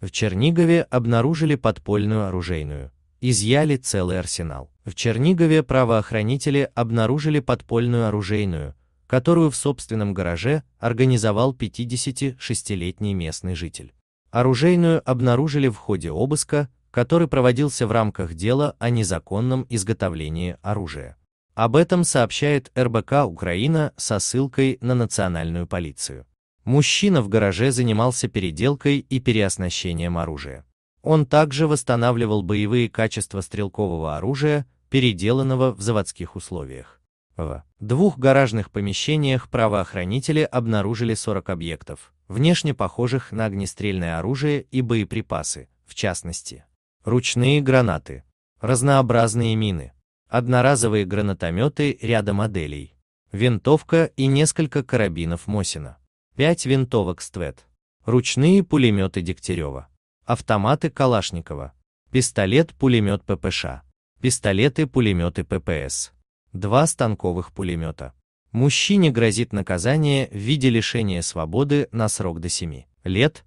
В Чернигове обнаружили подпольную оружейную. Изъяли целый арсенал. В Чернигове правоохранители обнаружили подпольную оружейную, которую в собственном гараже организовал 56-летний местный житель. Оружейную обнаружили в ходе обыска, который проводился в рамках дела о незаконном изготовлении оружия. Об этом сообщает РБК Украина со ссылкой на национальную полицию. Мужчина в гараже занимался переделкой и переоснащением оружия. Он также восстанавливал боевые качества стрелкового оружия, переделанного в заводских условиях. В двух гаражных помещениях правоохранители обнаружили 40 объектов, внешне похожих на огнестрельное оружие и боеприпасы, в частности, ручные гранаты, разнообразные мины, одноразовые гранатометы ряда моделей, винтовка и несколько карабинов Мосина, 5 винтовок Ствет, ручные пулеметы Дегтярева, автоматы Калашникова, пистолет-пулемет ППШ, пистолеты-пулеметы ППС, два станковых пулемета. Мужчине грозит наказание в виде лишения свободы на срок до 7 лет,